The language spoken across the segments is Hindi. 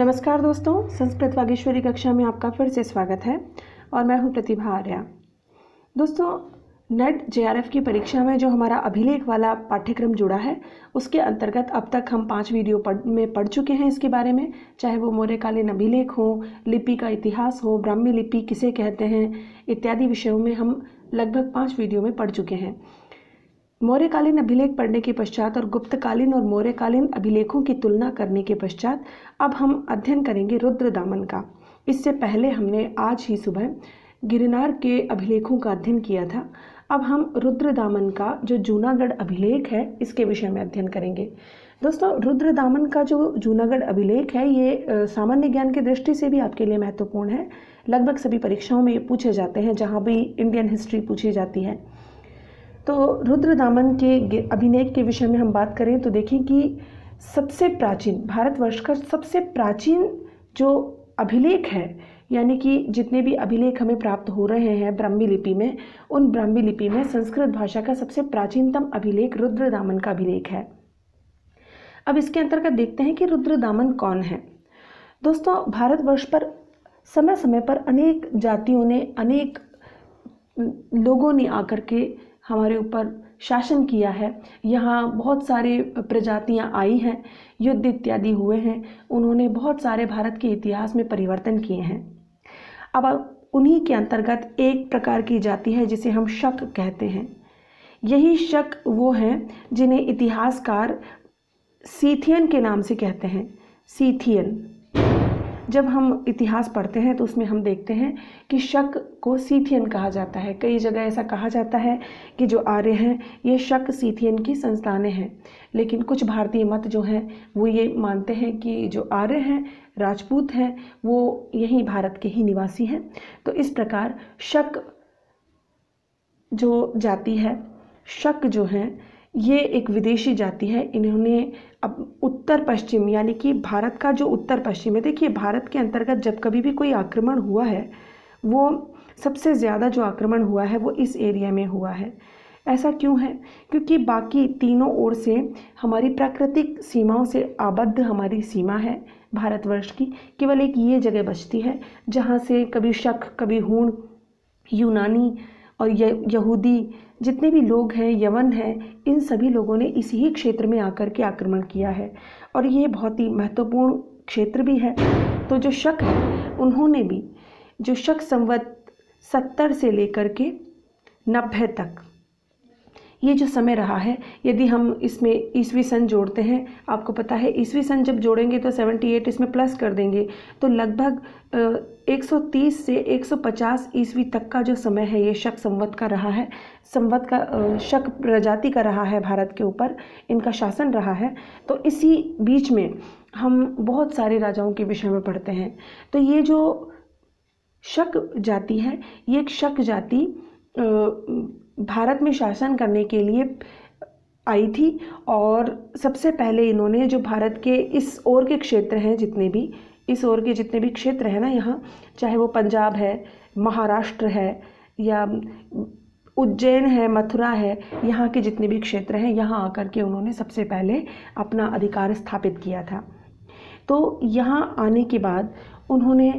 नमस्कार दोस्तों, संस्कृत वागेश्वरी कक्षा में आपका फिर से स्वागत है और मैं हूँ प्रतिभा आर्या। दोस्तों, नेट जेआरएफ की परीक्षा में जो हमारा अभिलेख वाला पाठ्यक्रम जुड़ा है, उसके अंतर्गत अब तक हम पाँच वीडियो पढ़, में पढ़ चुके हैं इसके बारे में, चाहे वो मौर्यकालीन अभिलेख हो, लिपि का इतिहास हो, ब्राह्मी लिपि किसे कहते हैं, इत्यादि विषयों में हम लगभग पाँच वीडियो में पढ़ चुके हैं। मौर्यकालीन अभिलेख पढ़ने के पश्चात और गुप्तकालीन और मौर्यकालीन अभिलेखों की तुलना करने के पश्चात अब हम अध्ययन करेंगे रुद्र दामन का। इससे पहले हमने आज ही सुबह गिरनार के अभिलेखों का अध्ययन किया था। अब हम रुद्र दामन का जो जूनागढ़ अभिलेख है, इसके विषय में अध्ययन करेंगे। दोस्तों रुद्र दामन का जो जूनागढ़ अभिलेख है, ये सामान्य ज्ञान की दृष्टि से भी आपके लिए महत्वपूर्ण है। लगभग सभी परीक्षाओं में ये पूछे जाते हैं, जहाँ भी इंडियन हिस्ट्री पूछी जाती है। तो रुद्र दामन के अभिनय के विषय में हम बात करें तो देखें कि सबसे प्राचीन, भारतवर्ष का सबसे प्राचीन जो अभिलेख है, यानी कि जितने भी अभिलेख हमें प्राप्त हो रहे हैं ब्राह्मी लिपि में, उन ब्राह्मी लिपि में संस्कृत भाषा का सबसे प्राचीनतम अभिलेख रुद्र दामन का अभिलेख है। अब इसके अंतर्गत देखते हैं कि रुद्र दामन कौन है। दोस्तों, भारतवर्ष पर समय समय पर अनेक जातियों ने, अनेक लोगों ने आकर के हमारे ऊपर शासन किया है। यहाँ बहुत सारे प्रजातियाँ आई हैं, युद्ध इत्यादि हुए हैं। उन्होंने बहुत सारे भारत के इतिहास में परिवर्तन किए हैं। अब उन्हीं के अंतर्गत एक प्रकार की जाति है जिसे हम शक कहते हैं। यही शक वो हैं जिन्हें इतिहासकार सीथियन के नाम से कहते हैं। सीथियन। जब हम इतिहास पढ़ते हैं तो उसमें हम देखते हैं कि शक को सीथियन कहा जाता है। कई जगह ऐसा कहा जाता है कि जो आर्य हैं, ये शक सीथियन की संस्थानें हैं। लेकिन कुछ भारतीय मत जो हैं, वो ये मानते हैं कि जो आर्य हैं, राजपूत हैं, वो यहीं भारत के ही निवासी हैं। तो इस प्रकार शक जो जाति है, शक जो हैं ये एक विदेशी जाति है। इन्होंने अब उत्तर पश्चिम, यानी कि भारत का जो उत्तर पश्चिम है, देखिए, भारत के अंतर्गत जब कभी भी कोई आक्रमण हुआ है, वो सबसे ज़्यादा जो आक्रमण हुआ है, वो इस एरिया में हुआ है। ऐसा क्यों है? क्योंकि बाकी तीनों ओर से हमारी प्राकृतिक सीमाओं से आबद्ध हमारी सीमा है भारतवर्ष की। केवल एक ये जगह बचती है, जहाँ से कभी शक, कभी हूण, यूनानी और यहूदी जितने भी लोग हैं, यवन हैं, इन सभी लोगों ने इसी ही क्षेत्र में आकर के आक्रमण किया है। और ये बहुत ही महत्वपूर्ण क्षेत्र भी है। तो जो शक है, उन्होंने भी जो शक संवत सत्तर से लेकर के नब्बे तक ये जो समय रहा है, यदि हम इसमें ईसवी सन जोड़ते हैं, आपको पता है ईसवी सन जब जोड़ेंगे तो 78 इसमें प्लस कर देंगे। तो लगभग 130 से 150 ईस्वी तक का जो समय है, ये शक संवत का रहा है। संवत का शक प्रजाति का रहा है भारत के ऊपर, इनका शासन रहा है। तो इसी बीच में हम बहुत सारे राजाओं के विषय में पढ़ते हैं। तो ये जो शक जाति है, ये एक शक जाति भारत में शासन करने के लिए आई थी और सबसे पहले इन्होंने जो भारत के इस ओर के क्षेत्र हैं जितने भी, इस ओर के जितने भी क्षेत्र हैं ना यहाँ, चाहे वो पंजाब है, महाराष्ट्र है, या उज्जैन है, मथुरा है, यहाँ के जितने भी क्षेत्र हैं, यहाँ आकर के उन्होंने सबसे पहले अपना अधिकार स्थापित किया था। तो यहाँ आने के बाद उन्होंने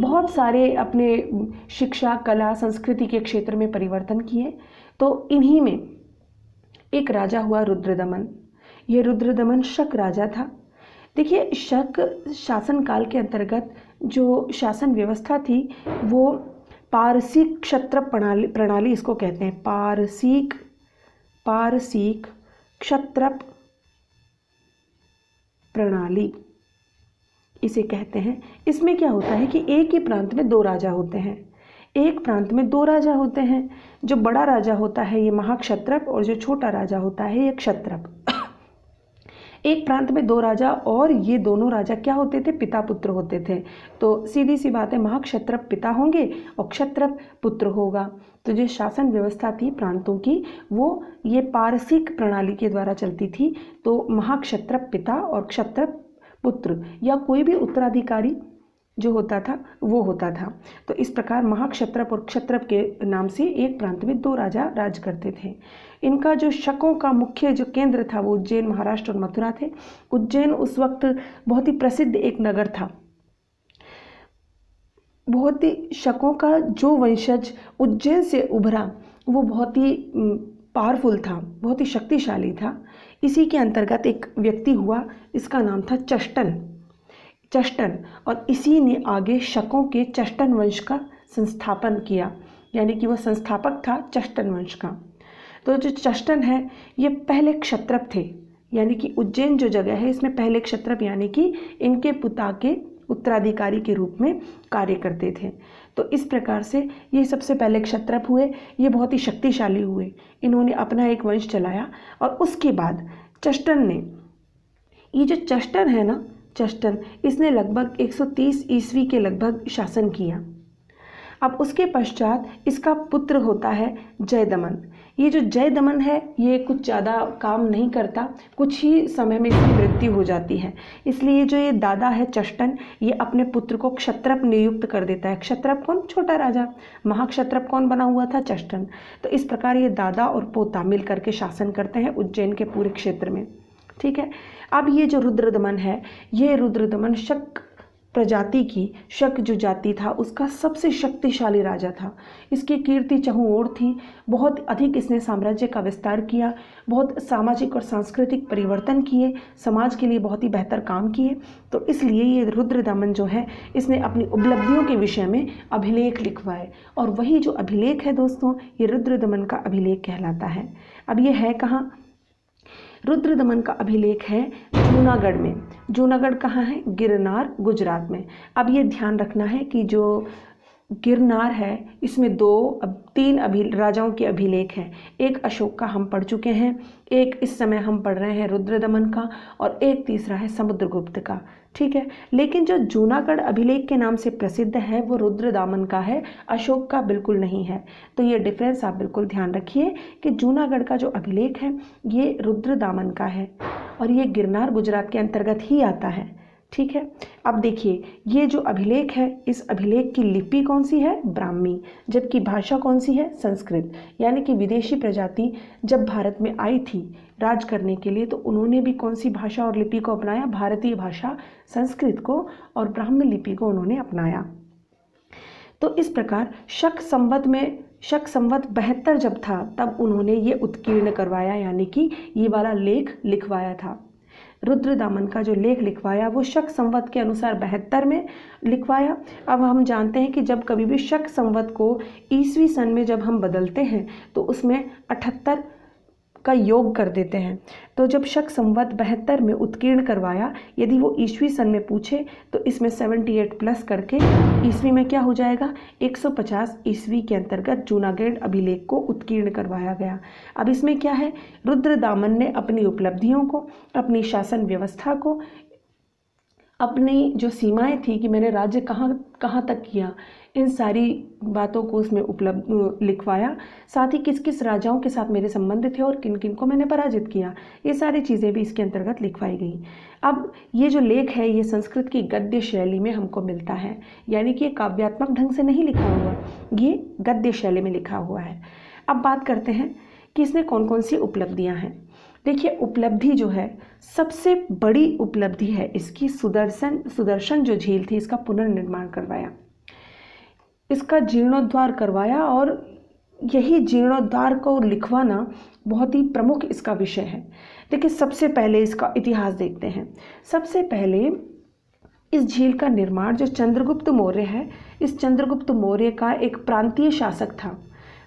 बहुत सारे अपने शिक्षा, कला, संस्कृति के क्षेत्र में परिवर्तन किए। तो इन्हीं में एक राजा हुआ रुद्रदमन। यह रुद्रदमन शक राजा था। देखिए, शक शासन काल के अंतर्गत जो शासन व्यवस्था थी, वो पारसिक क्षत्र प्रणाली प्रणाली इसको कहते हैं, पारसिक पारसिक क्षत्रप प्रणाली। इसे कहते हैं। इसमें क्या होता है कि एक ही प्रांत में दो राजा होते हैं। एक प्रांत में दो राजा होते हैं। जो बड़ा राजा होता है, ये महाक्षत्रप, और जो छोटा राजा होता है, ये क्षत्रप। एक प्रांत में दो राजा, और ये दोनों राजा क्या होते थे? पिता पुत्र होते थे। तो सीधी सी बात है, महाक्षत्रप पिता होंगे, और क्षत्रप पुत्र होगा। तो जो शासन व्यवस्था थी प्रांतों की, वो ये पारसिक प्रणाली के द्वारा चलती थी। तो महाक्षत्रप पिता और क्षत्रप पुत्र या कोई भी उत्तराधिकारी जो होता था, वो होता था। तो इस प्रकार महाक्षत्रप और क्षत्रप के नाम से एक प्रांत में दो राजा राज करते थे। इनका जो शकों का मुख्य जो केंद्र था, वो उज्जैन, महाराष्ट्र और मथुरा थे। उज्जैन उस वक्त बहुत ही प्रसिद्ध एक नगर था। बहुत ही शकों का जो वंशज उज्जैन से उभरा, वो बहुत ही पावरफुल था, बहुत ही शक्तिशाली था। इसी के अंतर्गत एक व्यक्ति हुआ, इसका नाम था चष्टन चष्टन और इसी ने आगे शकों के चष्टन वंश का संस्थापन किया, यानी कि वह संस्थापक था चष्टन वंश का। तो जो चष्टन है, ये पहले क्षत्रप थे, यानी कि उज्जैन जो जगह है, इसमें पहले क्षत्रप, यानी कि इनके पिता के उत्तराधिकारी के रूप में कार्य करते थे। तो इस प्रकार से ये सबसे पहले क्षत्रप हुए, ये बहुत ही शक्तिशाली हुए। इन्होंने अपना एक वंश चलाया और उसके बाद चष्टन ने, ये जो चष्टन है ना, चष्टन, इसने लगभग 130 ईस्वी के लगभग शासन किया। अब उसके पश्चात इसका पुत्र होता है जयदमन। ये जो जय दमन है, ये कुछ ज़्यादा काम नहीं करता, कुछ ही समय में इसकी मृत्यु हो जाती है। इसलिए जो ये दादा है चष्टन, ये अपने पुत्र को क्षत्रप नियुक्त कर देता है। क्षत्रप कौन? छोटा राजा। महाक्षत्रप कौन बना हुआ था? चष्टन। तो इस प्रकार ये दादा और पोता मिल करके शासन करते हैं उज्जैन के पूरे क्षेत्र में। ठीक है? अब ये जो रुद्रदमन है, ये रुद्रदमन शक प्रजाति की शक जो जाति था, उसका सबसे शक्तिशाली राजा था। इसकी कीर्ति चहु ओर थी। बहुत अधिक इसने साम्राज्य का विस्तार किया, बहुत सामाजिक और सांस्कृतिक परिवर्तन किए, समाज के लिए बहुत ही बेहतर काम किए। तो इसलिए ये रुद्र दमन जो है, इसने अपनी उपलब्धियों के विषय में अभिलेख लिखवाए। और वही जो अभिलेख है दोस्तों, ये रुद्र दमन का अभिलेख कहलाता है। अब ये है कहाँ? रुद्र दमन का अभिलेख है जूनागढ़ में। जूनागढ़ कहाँ है? गिरनार, गुजरात में। अब ये ध्यान रखना है कि जो गिरनार है, इसमें दो अब तीन अभी राजाओं के अभिलेख हैं। एक अशोक का हम पढ़ चुके हैं, एक इस समय हम पढ़ रहे हैं रुद्र दमन का और एक तीसरा है समुद्रगुप्त का। ठीक है? लेकिन जो जूनागढ़ अभिलेख के नाम से प्रसिद्ध है, वो रुद्र दामन का है, अशोक का बिल्कुल नहीं है। तो ये डिफरेंस आप बिल्कुल ध्यान रखिए कि जूनागढ़ का जो अभिलेख है, ये रुद्र दामन का है। और ये गिरनार गुजरात के अंतर्गत ही आता है। ठीक है? अब देखिए, ये जो अभिलेख है, इस अभिलेख की लिपि कौन सी है? ब्राह्मी। जबकि भाषा कौन सी है? संस्कृत। यानी कि विदेशी प्रजाति जब भारत में आई थी राज करने के लिए तो उन्होंने भी कौन सी भाषा और लिपि को अपनाया? भारतीय भाषा, संस्कृत को और ब्राह्मी लिपि को उन्होंने अपनाया। तो इस प्रकार शक संवत में, शक संवत बहत्तर जब था, तब उन्होंने ये उत्कीर्ण करवाया, यानी कि ये वाला लेख लिखवाया था। रुद्रदामन का जो लेख लिखवाया, वो शक संवत के अनुसार बहत्तर में लिखवाया। अब हम जानते हैं कि जब कभी भी शक संवत को ईसवी सन में जब हम बदलते हैं तो उसमें अठहत्तर का योग कर देते हैं। तो जब शक संवत बहत्तर में उत्कीर्ण करवाया, यदि वो ईस्वी सन में पूछे तो इसमें सेवेंटी एट प्लस करके ईस्वी में क्या हो जाएगा? 150 ईस्वी के अंतर्गत जूनागढ़ अभिलेख को उत्कीर्ण करवाया गया। अब इसमें क्या है? रुद्र दामन ने अपनी उपलब्धियों को, अपनी शासन व्यवस्था को, अपनी जो सीमाएँ थी कि मैंने राज्य कहाँ कहाँ तक किया इन सारी बातों को उसमें उपलब्ध लिखवाया। साथ ही किस किस राजाओं के साथ मेरे संबंध थे और किन किन को मैंने पराजित किया, ये सारी चीज़ें भी इसके अंतर्गत लिखवाई गई। अब ये जो लेख है, ये संस्कृत की गद्य शैली में हमको मिलता है, यानी कि ये काव्यात्मक ढंग से नहीं लिखा हुआ, ये गद्य शैली में लिखा हुआ है। अब बात करते हैं कि इसमें कौन कौन सी उपलब्धियाँ हैं। देखिए, उपलब्धि जो है, सबसे बड़ी उपलब्धि है इसकी सुदर्शन सुदर्शन जो झील थी, इसका पुनर्निर्माण करवाया। इसका जीर्णोद्धार करवाया और यही जीर्णोद्धार को लिखवाना बहुत ही प्रमुख इसका विषय है। देखिए, सबसे पहले इसका इतिहास देखते हैं। सबसे पहले इस झील का निर्माण, जो चंद्रगुप्त मौर्य है, इस चंद्रगुप्त मौर्य का एक प्रांतीय शासक था।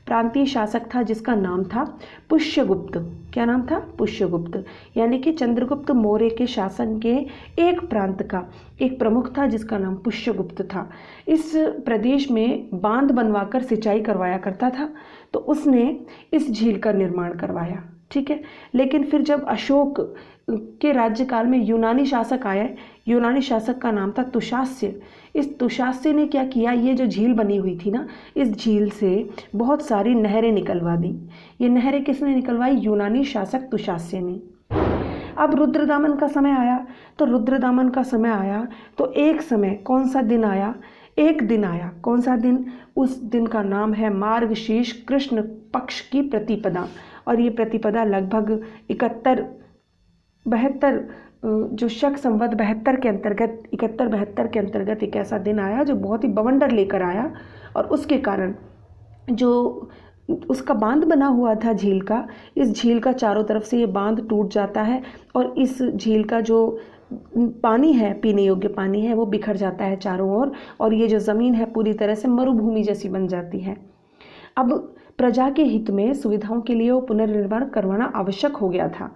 प्रांतीय शासक था जिसका नाम था पुष्यगुप्त। क्या नाम था? पुष्यगुप्त। यानी कि चंद्रगुप्त मौर्य के शासन के एक प्रांत का एक प्रमुख था जिसका नाम पुष्यगुप्त था। इस प्रदेश में बाँध बनवाकर सिंचाई करवाया करता था तो उसने इस झील का निर्माण करवाया, ठीक है? लेकिन फिर जब अशोक के राज्यकाल में यूनानी शासक आए, यूनानी शासक का नाम था तुषास्य। इस तुषास्य ने क्या किया? ये जो झील बनी हुई थी ना, इस झील से बहुत सारी नहरें निकलवा दी। ये नहरें किसने निकलवाई? यूनानी शासक तुषास्य ने। अब रुद्रदामन का समय आया। तो रुद्रदामन का समय आया तो एक समय कौन सा दिन आया? एक दिन आया। कौन सा दिन? उस दिन का नाम है मार्गशीर्ष कृष्ण पक्ष की प्रतिपदा। और ये प्रतिपदा लगभग इकहत्तर, बहत्तर जो शक संवत बहत्तर के अंतर्गत इकहत्तर बहत्तर के अंतर्गत एक ऐसा दिन आया जो बहुत ही बवंडर लेकर आया और उसके कारण जो उसका बाँध बना हुआ था झील का इस झील का चारों तरफ़ से ये बाँध टूट जाता है और इस झील का जो पानी है पीने योग्य पानी है वो बिखर जाता है चारों ओर और, और ये जो ज़मीन है पूरी तरह से मरुभूमि जैसी बन जाती है। अब प्रजा के हित में सुविधाओं के लिए वो पुनर्निर्माण करवाना आवश्यक हो गया था।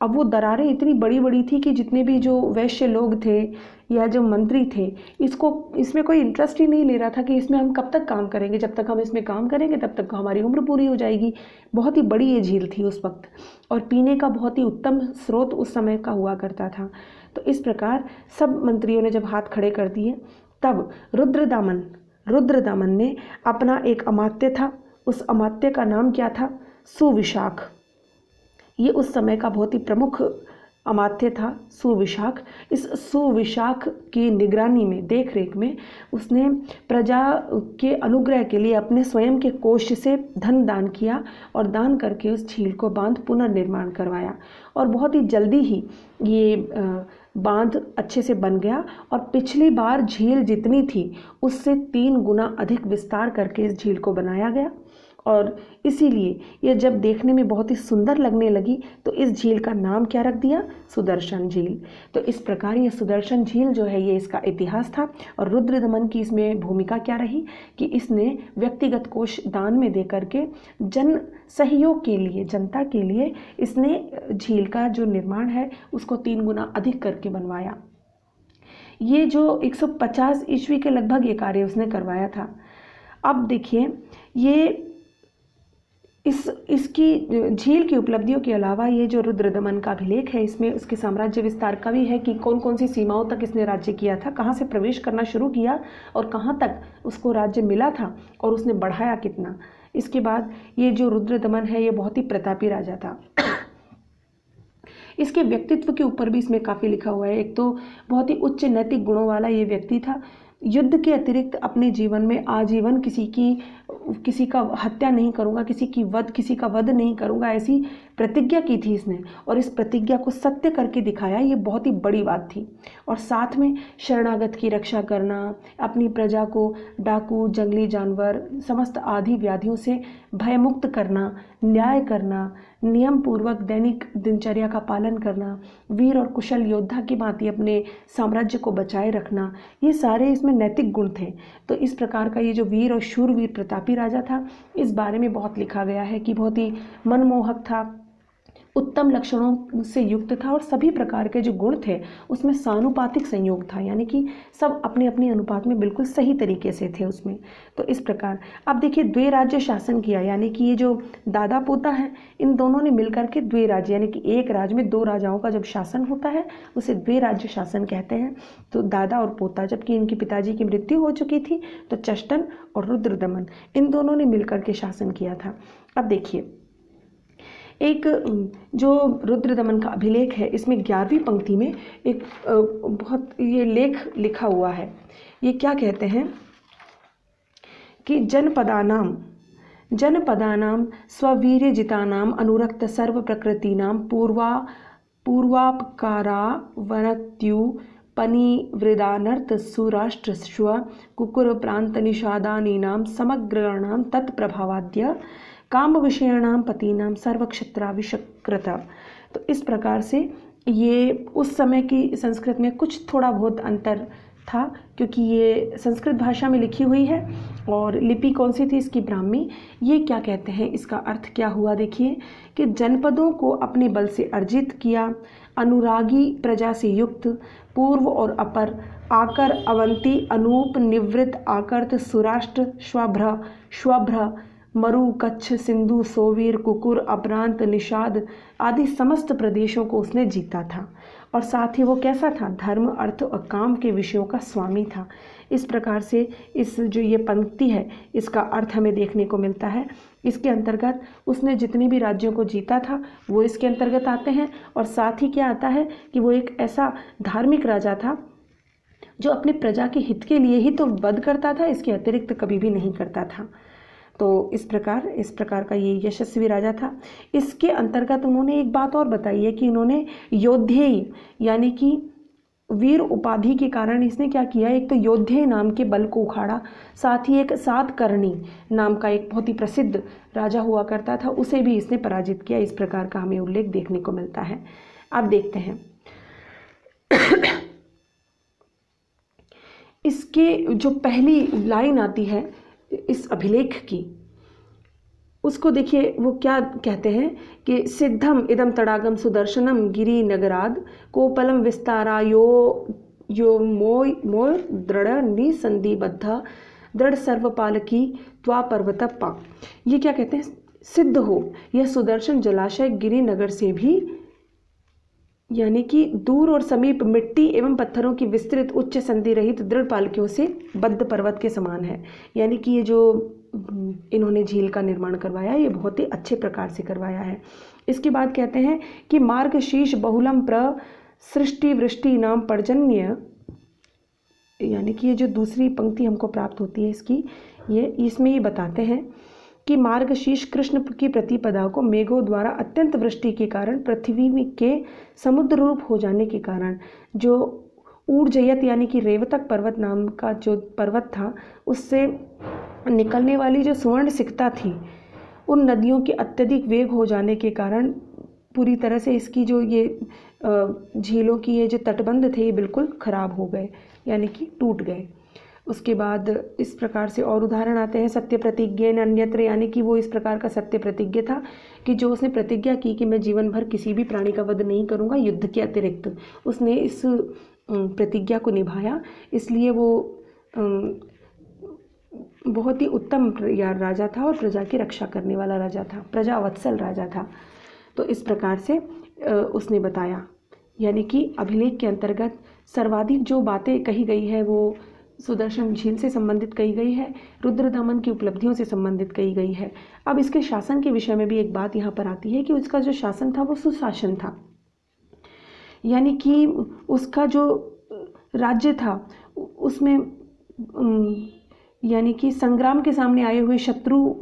अब वो दरारें इतनी बड़ी बड़ी थी कि जितने भी जो वैश्य लोग थे या जो मंत्री थे, इसको, इसमें कोई इंटरेस्ट ही नहीं ले रहा था कि इसमें हम कब तक काम करेंगे। जब तक हम इसमें काम करेंगे, तब तक हमारी उम्र पूरी हो जाएगी। बहुत ही बड़ी ये झील थी उस वक्त और पीने का बहुत ही उत्तम स्रोत उस समय का हुआ करता था। तो इस प्रकार सब मंत्रियों ने जब हाथ खड़े कर दिए, तब रुद्रदामन रुद्रदामन ने अपना एक अमात्य था। उस अमात्य का नाम क्या था? सुविशाख। ये उस समय का बहुत ही प्रमुख अमात्य था, सुविशाख। इस सुविशाख की निगरानी में देख रेख में, उसने प्रजा के अनुग्रह के लिए अपने स्वयं के कोष से धन दान किया और दान करके उस झील को बाँध पुनर्निर्माण करवाया और बहुत ही जल्दी ही ये बाँध अच्छे से बन गया और पिछली बार झील जितनी थी, उससे तीन गुना अधिक विस्तार करके इस झील को बनाया गया। और इसीलिए ये जब देखने में बहुत ही सुंदर लगने लगी तो इस झील का नाम क्या रख दिया? सुदर्शन झील। तो इस प्रकार ये सुदर्शन झील जो है, ये इसका इतिहास था और रुद्र दमन की इसमें भूमिका क्या रही? कि इसने व्यक्तिगत कोष दान में दे करके जन सहयोग के लिए, जनता के लिए इसने झील का जो निर्माण है, उसको तीन गुना अधिक करके बनवाया। ये जो 150 ईस्वी के लगभग ये कार्य उसने करवाया था। अब देखिए, ये इस, इसकी झील की उपलब्धियों के अलावा ये जो रुद्र दमन का अभिलेख है, इसमें उसके साम्राज्य विस्तार का भी है कि कौन कौन सी सीमाओं तक इसने राज्य किया था, कहाँ से प्रवेश करना शुरू किया और कहाँ तक उसको राज्य मिला था और उसने बढ़ाया कितना। इसके बाद ये जो रुद्र दमन है, ये बहुत ही प्रतापी राजा था। इसके व्यक्तित्व के ऊपर भी इसमें काफ़ी लिखा हुआ है। एक तो बहुत ही उच्च नैतिक गुणों वाला ये व्यक्ति था। युद्ध के अतिरिक्त अपने जीवन में आजीवन किसी की किसी का हत्या नहीं करूँगा, किसी की वध, किसी का वध नहीं करूँगा, ऐसी प्रतिज्ञा की थी इसने और इस प्रतिज्ञा को सत्य करके दिखाया, ये बहुत ही बड़ी बात थी। और साथ में शरणागत की रक्षा करना, अपनी प्रजा को डाकू, जंगली जानवर, समस्त आदि व्याधियों से भयमुक्त करना, न्याय करना नियम पूर्वक दैनिक दिनचर्या का पालन करना, वीर और कुशल योद्धा की भांति अपने साम्राज्य को बचाए रखना, ये सारे इसमें नैतिक गुण थे। तो इस प्रकार का ये जो वीर और शूरवीर प्रतापी राजा था। इस बारे में बहुत लिखा गया है कि बहुत ही मनमोहक था। उत्तम लक्षणों से युक्त था और सभी प्रकार के जो गुण थे, उसमें सानुपातिक संयोग था, यानी कि सब अपने अपने अनुपात में बिल्कुल सही तरीके से थे उसमें। तो इस प्रकार, अब देखिए द्वे राज्य शासन किया, यानी कि ये जो दादा पोता है, इन दोनों ने मिलकर के द्वे राज्य यानी कि एक राज्य में दो राजाओं का जब शासन होता है, उसे द्वे राज्य शासन कहते हैं। तो दादा और पोता, जबकि इनके पिताजी की मृत्यु हो चुकी थी तो चष्टन और रुद्रदमन, इन दोनों ने मिलकर के शासन किया था। अब देखिए एक जो रुद्र दमन का अभिलेख है, इसमें ग्यारहवीं पंक्ति में एक बहुत ये लेख लिखा हुआ है। ये क्या कहते हैं? कि जनपदानाम जनपदानाम स्ववीर्यजितानाम अनुरक्त सर्व प्रकृतीनाम पूर्वा, पूर्वापकारा वनत्यु पनिवृदानर्थ सुराष्ट्र स्व कुकुर प्रांत निषादानीनाम समग्राणाम तत्प्रभावाद्य काम विषयाणाम पतिनाम सर्वक्षत्रा विषकृत तो इस प्रकार से ये उस समय की संस्कृत में कुछ थोड़ा बहुत अंतर था, क्योंकि ये संस्कृत भाषा में लिखी हुई है, और लिपि कौन सी थी इसकी? ब्राह्मी। ये क्या कहते हैं? इसका अर्थ क्या हुआ? देखिए कि जनपदों को अपने बल से अर्जित किया, अनुरागी प्रजा से युक्त, पूर्व और अपर, आकर अवंती, अनूप, निवृत्त, आकर्त, सुराष्ट्र, स्वभ्र स्वभ्र मरु, कच्छ, सिंधु, सोवीर, कुकुर, अपरांत, निषाद आदि समस्त प्रदेशों को उसने जीता था। और साथ ही वो कैसा था? धर्म, अर्थ और काम के विषयों का स्वामी था। इस प्रकार से इस जो ये पंक्ति है, इसका अर्थ हमें देखने को मिलता है। इसके अंतर्गत उसने जितने भी राज्यों को जीता था, वो इसके अंतर्गत आते हैं। और साथ ही क्या आता है कि वो एक ऐसा धार्मिक राजा था, जो अपने प्रजा के हित के लिए ही तो वध करता था, इसके अतिरिक्त कभी भी नहीं करता था। तो इस प्रकार इस प्रकार का ये यशस्वी राजा था। इसके अंतर्गत उन्होंने एक बात और बताई है कि उन्होंने योद्धेय, यानी कि वीर उपाधि के कारण इसने क्या किया? एक तो योद्धे नाम के बल को उखाड़ा, साथ ही एक सात करणी नाम का एक बहुत ही प्रसिद्ध राजा हुआ करता था, उसे भी इसने पराजित किया। इस प्रकार का हमें उल्लेख देखने को मिलता है। अब देखते हैं। इसके जो पहली लाइन आती है इस अभिलेख की। उसको देखिए, वो क्या कहते हैं कि सिद्धम इदम तड़ागम सुदर्शनम गिरी नगराद कोपलम विस्तारा यो यो मोय मोय दृढ़ निसंधिबद्ध दृढ़ सर्वपालकी त्वा पर्वतप्पा ये क्या कहते हैं? सिद्ध हो। यह सुदर्शन जलाशय गिरी नगर से भी यानी कि दूर और समीप मिट्टी एवं पत्थरों की विस्तृत उच्च संधि रहित दृढ़ पालकियों से बद्ध पर्वत के समान है। यानी कि ये जो इन्होंने झील का निर्माण करवाया, ये बहुत ही अच्छे प्रकार से करवाया है। इसके बाद कहते हैं कि मार्ग शीश बहुलम प्र सृष्टि वृष्टि नाम पर्जन्य, यानी कि ये जो दूसरी पंक्ति हमको प्राप्त होती है इसकी, ये, इसमें ये बताते हैं कि मार्गशीर्ष कृष्ण की प्रतिपदा को मेघों द्वारा अत्यंत वृष्टि के कारण, पृथ्वी के समुद्र रूप हो जाने के कारण, जो ऊर्जयत यानी कि रेवतक पर्वत नाम का जो पर्वत था, उससे निकलने वाली जो स्वर्ण सिकता थी, उन नदियों के अत्यधिक वेग हो जाने के कारण, पूरी तरह से इसकी जो ये झीलों की ये जो तटबंध थे, ये बिल्कुल ख़राब हो गए, यानी कि टूट गए। उसके बाद इस प्रकार से और उदाहरण आते हैं, सत्य प्रतिज्ञा अन्यत्र, यानी कि वो इस प्रकार का सत्य प्रतिज्ञा था कि जो उसने प्रतिज्ञा की कि मैं जीवन भर किसी भी प्राणी का वध नहीं करूँगा, युद्ध के अतिरिक्त उसने इस प्रतिज्ञा को निभाया। इसलिए वो बहुत ही उत्तम राजा था और प्रजा की रक्षा करने वाला राजा था प्रजा वत्सल राजा था। तो इस प्रकार से उसने बताया। यानी कि अभिलेख के अंतर्गत सर्वाधिक जो बातें कही गई है वो सुदर्शन झील से संबंधित कही गई है रुद्र दमन की उपलब्धियों से संबंधित कही गई है। अब इसके शासन के विषय में भी एक बात यहाँ पर आती है कि उसका जो शासन था वो सुशासन था। यानी कि उसका जो राज्य था, उसमें यानी कि संग्राम के सामने आए हुए शत्रु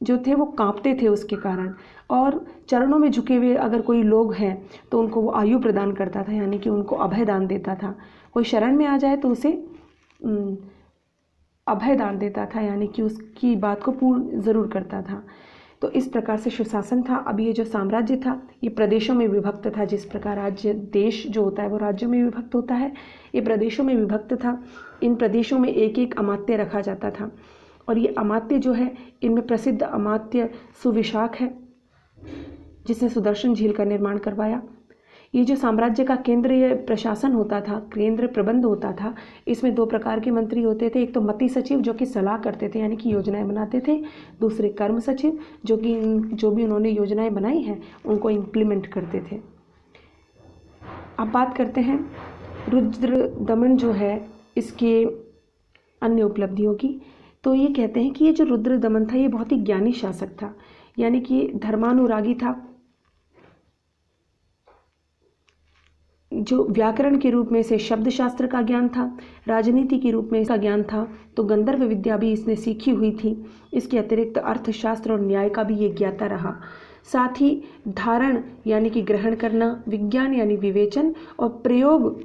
जो थे वो कांपते थे उसके कारण। और चरणों में झुके हुए अगर कोई लोग हैं तो उनको वो आयु प्रदान करता था, यानी कि उनको अभय दान देता था। कोई शरण में आ जाए तो उसे अभय दान देता था, यानी कि उसकी बात को पूर्ण ज़रूर करता था। तो इस प्रकार से सुशासन था। अब ये जो साम्राज्य था, ये प्रदेशों में विभक्त था। जिस प्रकार राज्य देश जो होता है, वो राज्यों में विभक्त होता है। ये प्रदेशों में विभक्त था। इन प्रदेशों में एक एक अमात्य रखा जाता था। और ये अमात्य जो है, इनमें प्रसिद्ध अमात्य सुविशाख है, जिसने सुदर्शन झील का निर्माण करवाया। ये जो साम्राज्य का केंद्रीय प्रशासन होता था, केंद्र प्रबंध होता था, इसमें दो प्रकार के मंत्री होते थे। एक तो मति सचिव जो कि सलाह करते थे, यानी कि योजनाएँ बनाते थे। दूसरे कर्म सचिव जो कि जो भी उन्होंने योजनाएँ बनाई हैं, उनको इम्प्लीमेंट करते थे। अब बात करते हैं, रुद्र दमन जो है, इसके अन्य उपलब्धियों की। तो ये कहते हैं कि ये जो रुद्र दमन था, ये बहुत ही ज्ञानी शासक था। यानी कि धर्मानुरागी था। जो व्याकरण के रूप में से शब्द शास्त्र का ज्ञान था, राजनीति के रूप में इसका ज्ञान था तो गंधर्व विद्या भी इसने सीखी हुई थी। इसके अतिरिक्त अर्थशास्त्र और न्याय का भी ये ज्ञाता रहा। साथ ही धारण यानी कि ग्रहण करना, विज्ञान यानी विवेचन और प्रयोग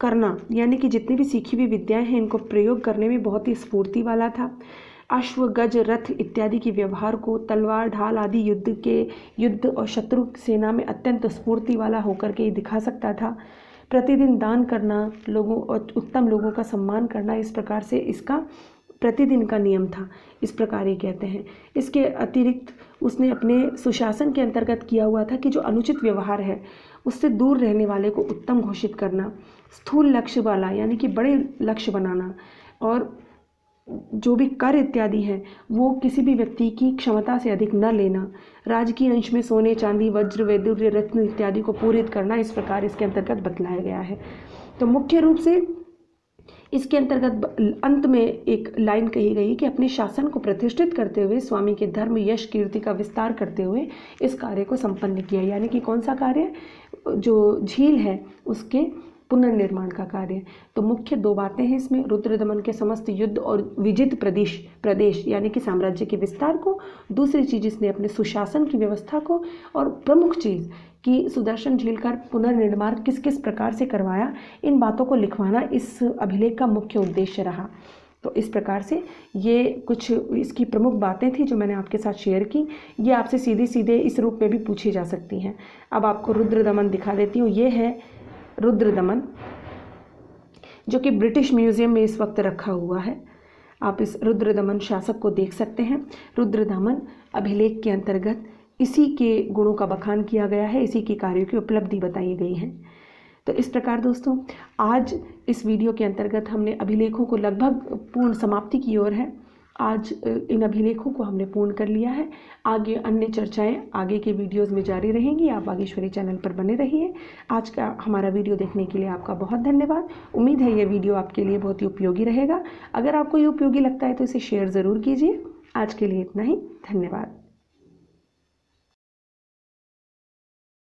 करना, यानी कि जितनी भी सीखी हुई विद्याएँ हैं, इनको प्रयोग करने में बहुत ही स्फूर्ति वाला था। अश्व गज रथ इत्यादि के व्यवहार को तलवार, ढाल आदि युद्ध के, युद्ध और शत्रु सेना में अत्यंत स्फूर्ति वाला होकर के दिखा सकता था। प्रतिदिन दान करना लोगों और उत्तम लोगों का सम्मान करना इस प्रकार से इसका प्रतिदिन का नियम था। इस प्रकार ये कहते हैं। इसके अतिरिक्त उसने अपने सुशासन के अंतर्गत किया हुआ था कि जो अनुचित व्यवहार है, उससे दूर रहने वाले को उत्तम घोषित करना, स्थूल लक्ष्य वाला, यानी कि बड़े लक्ष्य बनाना और जो भी कर इत्यादि हैं, वो किसी भी व्यक्ति की क्षमता से अधिक न लेना। राजकीय अंश में सोने, चांदी, वज्र वैदुर्य रत्न इत्यादि को पूरित करना इस प्रकार इसके अंतर्गत बतलाया गया है। तो मुख्य रूप से इसके अंतर्गत अंत में एक लाइन कही गई कि अपने शासन को प्रतिष्ठित करते हुए, स्वामी के धर्म, यश, कीर्ति का विस्तार करते हुए इस कार्य को संपन्न किया। यानी कि कौन सा कार्य? जो झील है, उसके पुनर्निर्माण का कार्य तो मुख्य दो बातें हैं इसमें, रुद्र दमन के समस्त युद्ध और विजित प्रदेश प्रदेश, यानी कि साम्राज्य के विस्तार को, दूसरी चीज़ इसने अपने सुशासन की व्यवस्था को, और प्रमुख चीज़ कि सुदर्शन झील का पुनर्निर्माण किस किस प्रकार से करवाया, इन बातों को लिखवाना इस अभिलेख का मुख्य उद्देश्य रहा। तो इस प्रकार से ये कुछ इसकी प्रमुख बातें थी जो मैंने आपके साथ शेयर की। ये आपसे सीधे सीधे इस रूप में भी पूछी जा सकती हैं। अब आपको रुद्र दमन दिखा देती हूँ। ये है रुद्र दमन जो कि ब्रिटिश म्यूज़ियम में इस वक्त रखा हुआ है। आप इस रुद्र दमन शासक को देख सकते हैं। रुद्र दमन अभिलेख के अंतर्गत इसी के गुणों का बखान किया गया है, इसी के कार्यों की उपलब्धि बताई गई है। तो इस प्रकार दोस्तों, आज इस वीडियो के अंतर्गत हमने अभिलेखों को लगभग पूर्ण समाप्ति की ओर है। आज इन अभिलेखों को हमने पूर्ण कर लिया है। आगे अन्य चर्चाएँ आगे के वीडियोस में जारी रहेंगी। आप बागेश्वरी चैनल पर बने रहिए। आज का हमारा वीडियो देखने के लिए आपका बहुत धन्यवाद। उम्मीद है ये वीडियो आपके लिए बहुत ही उपयोगी रहेगा। अगर आपको ये उपयोगी लगता है तो इसे शेयर ज़रूर कीजिए। आज के लिए इतना ही। धन्यवाद।